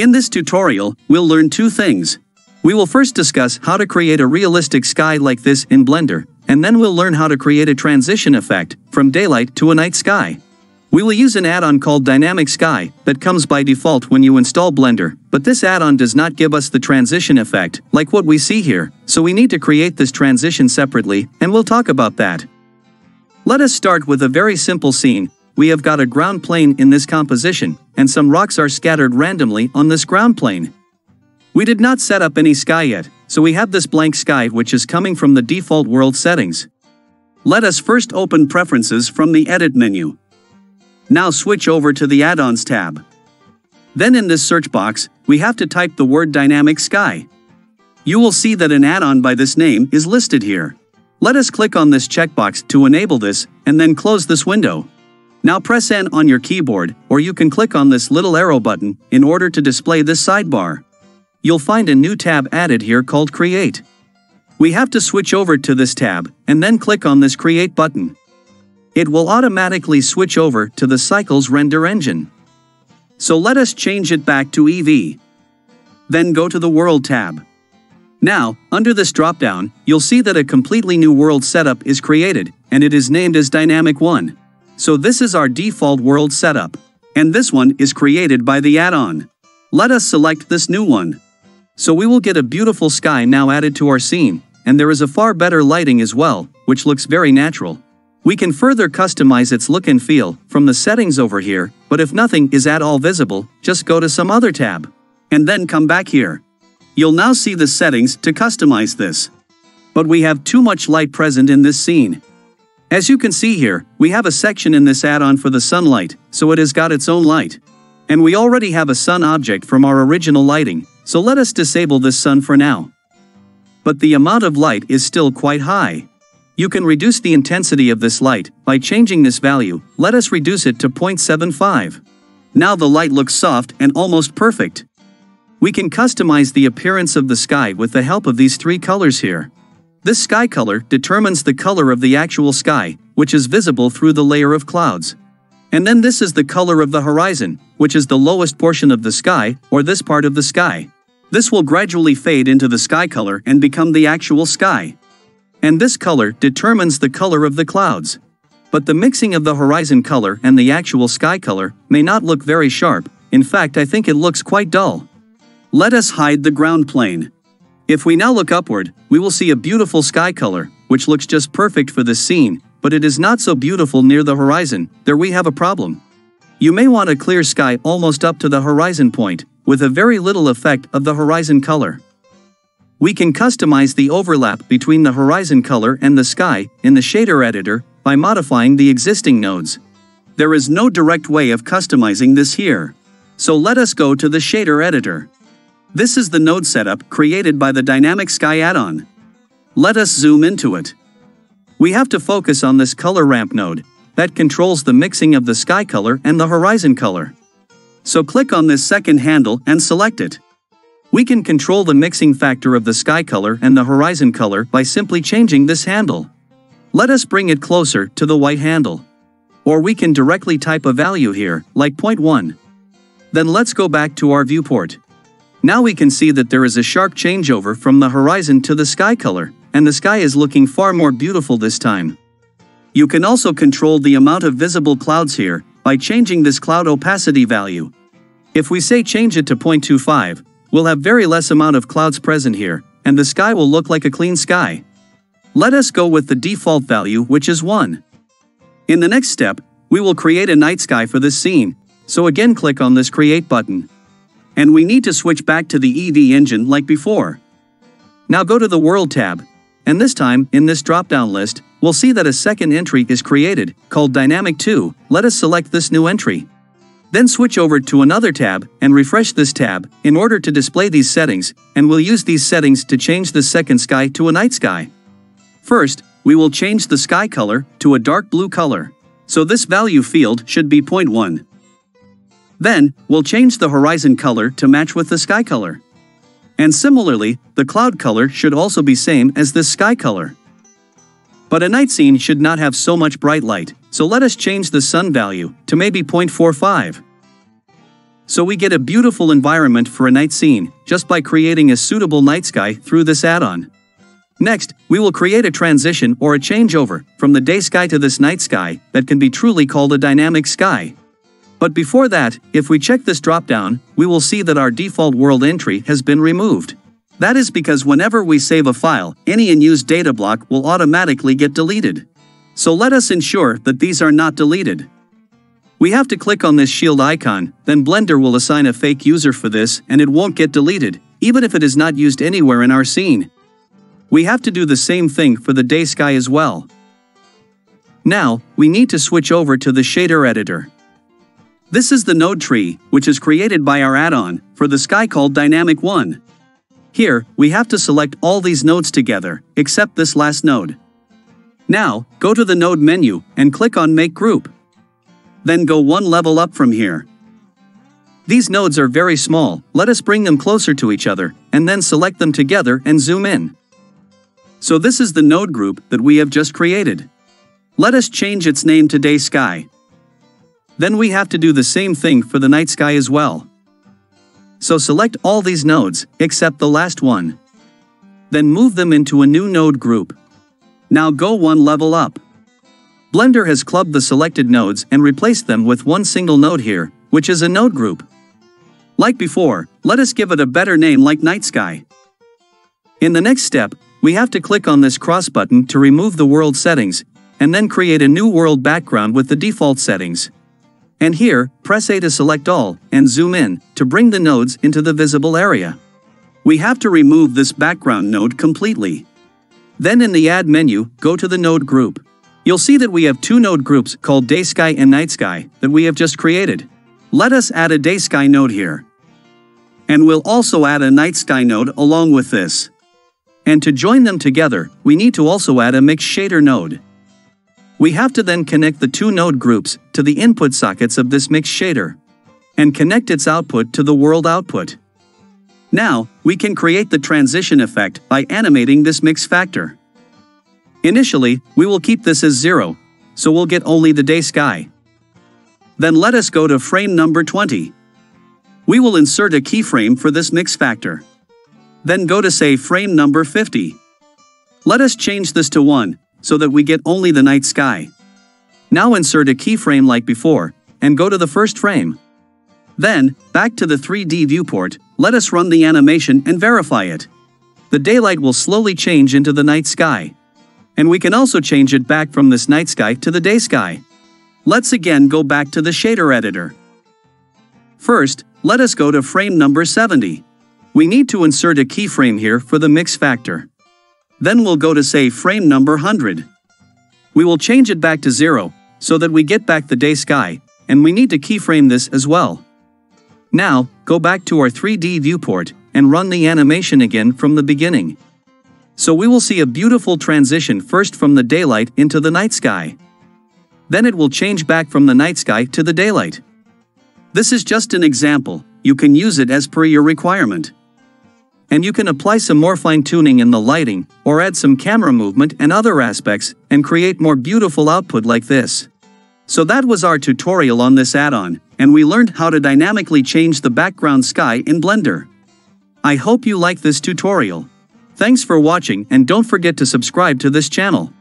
In this tutorial, we'll learn two things. We will first discuss how to create a realistic sky like this in Blender, and then we'll learn how to create a transition effect from daylight to a night sky. We will use an add-on called Dynamic Sky that comes by default when you install Blender, but this add-on does not give us the transition effect, like what we see here, so we need to create this transition separately, and we'll talk about that. Let us start with a very simple scene. We have got a ground plane in this composition, and some rocks are scattered randomly on this ground plane. We did not set up any sky yet, so we have this blank sky which is coming from the default world settings. Let us first open Preferences from the Edit menu. Now switch over to the Add-ons tab. Then in this search box, we have to type the word Dynamic Sky. You will see that an add-on by this name is listed here. Let us click on this checkbox to enable this, and then close this window. Now press N on your keyboard, or you can click on this little arrow button in order to display this sidebar. You'll find a new tab added here called Create. We have to switch over to this tab, and then click on this Create button. It will automatically switch over to the Cycles render engine. So let us change it back to Eevee. Then go to the World tab. Now, under this dropdown, you'll see that a completely new world setup is created, and it is named as Dynamic 1. So this is our default world setup. And this one is created by the add-on. Let us select this new one. So we will get a beautiful sky now added to our scene, and there is a far better lighting as well, which looks very natural. We can further customize its look and feel from the settings over here, but if nothing is at all visible, just go to some other tab. And then come back here. You'll now see the settings to customize this. But we have too much light present in this scene. As you can see here, we have a section in this add-on for the sunlight, so it has got its own light. And we already have a sun object from our original lighting, so let us disable this sun for now. But the amount of light is still quite high. You can reduce the intensity of this light by changing this value, let us reduce it to 0.75. Now the light looks soft and almost perfect. We can customize the appearance of the sky with the help of these three colors here. This sky color determines the color of the actual sky, which is visible through the layer of clouds. And then this is the color of the horizon, which is the lowest portion of the sky, or this part of the sky. This will gradually fade into the sky color and become the actual sky and this color determines the color of the clouds. But the mixing of the horizon color and the actual sky color may not look very sharp, in fact I think it looks quite dull. Let us hide the ground plane. If we now look upward, we will see a beautiful sky color, which looks just perfect for this scene, but it is not so beautiful near the horizon, there we have a problem. You may want a clear sky almost up to the horizon point, with a very little effect of the horizon color. We can customize the overlap between the horizon color and the sky in the shader editor by modifying the existing nodes. There is no direct way of customizing this here. So let us go to the shader editor. This is the node setup created by the Dynamic Sky add-on. Let us zoom into it. We have to focus on this color ramp node that controls the mixing of the sky color and the horizon color. So click on this second handle and select it. We can control the mixing factor of the sky color and the horizon color by simply changing this handle. Let us bring it closer to the white handle. Or we can directly type a value here, like 0.1. Then let's go back to our viewport. Now we can see that there is a sharp changeover from the horizon to the sky color, and the sky is looking far more beautiful this time. You can also control the amount of visible clouds here by changing this cloud opacity value. If we say change it to 0.25, We'll have very less amount of clouds present here, and the sky will look like a clean sky. Let us go with the default value which is 1. In the next step, we will create a night sky for this scene, so again click on this create button. And we need to switch back to the Eevee engine like before. Now go to the World tab, and this time, in this drop-down list, we'll see that a second entry is created, called Dynamic 2, let us select this new entry. Then switch over to another tab and refresh this tab in order to display these settings, and we'll use these settings to change the second sky to a night sky. First, we will change the sky color to a dark blue color, so this value field should be 0.1. Then, we'll change the horizon color to match with the sky color. And similarly, the cloud color should also be same as this sky color. But a night scene should not have so much bright light, so let us change the sun value to maybe 0.45. So we get a beautiful environment for a night scene, just by creating a suitable night sky through this add-on. Next, we will create a transition or a changeover from the day sky to this night sky that can be truly called a dynamic sky. But before that, if we check this dropdown, we will see that our default world entry has been removed. That is because whenever we save a file, any unused data block will automatically get deleted. So let us ensure that these are not deleted. We have to click on this shield icon, then Blender will assign a fake user for this and it won't get deleted, even if it is not used anywhere in our scene. We have to do the same thing for the day sky as well. Now, we need to switch over to the shader editor. This is the node tree, which is created by our add-on, for the sky called Dynamic 1. Here, we have to select all these nodes together, except this last node. Now, go to the node menu and click on Make Group. Then go one level up from here. These nodes are very small, let us bring them closer to each other, and then select them together and zoom in. So this is the node group that we have just created. Let us change its name to Day Sky. Then we have to do the same thing for the night sky as well. So select all these nodes, except the last one. Then move them into a new node group. Now go one level up. Blender has clubbed the selected nodes and replaced them with one single node here, which is a node group. Like before, let us give it a better name like Night Sky. In the next step, we have to click on this cross button to remove the world settings, and then create a new world background with the default settings. And here, press A to select all, and zoom in, to bring the nodes into the visible area. We have to remove this background node completely. Then in the Add menu, go to the node group. You'll see that we have two node groups called Day Sky and Night Sky that we have just created. Let us add a Day Sky node here. And we'll also add a Night Sky node along with this. And to join them together, we need to also add a mix shader node. We have to then connect the two node groups to the input sockets of this mix shader and connect its output to the world output. Now, we can create the transition effect by animating this mix factor. Initially, we will keep this as 0, so we'll get only the day sky. Then let us go to frame number 20. We will insert a keyframe for this mix factor. Then go to say frame number 50. Let us change this to 1, so that we get only the night sky. Now insert a keyframe like before, and go to the first frame. Then, back to the 3D viewport, let us run the animation and verify it. The daylight will slowly change into the night sky. And we can also change it back from this night sky to the day sky. Let's again go back to the shader editor. First, let us go to frame number 70. We need to insert a keyframe here for the mix factor. Then we'll go to say frame number 100. We will change it back to 0, so that we get back the day sky, and we need to keyframe this as well. Now, go back to our 3D viewport, and run the animation again from the beginning. So we will see a beautiful transition first from the daylight into the night sky. Then it will change back from the night sky to the daylight. This is just an example, you can use it as per your requirement and you can apply some more fine-tuning in the lighting, or add some camera movement and other aspects, and create more beautiful output like this. So that was our tutorial on this add-on, and we learned how to dynamically change the background sky in Blender. I hope you like this tutorial. Thanks for watching and don't forget to subscribe to this channel.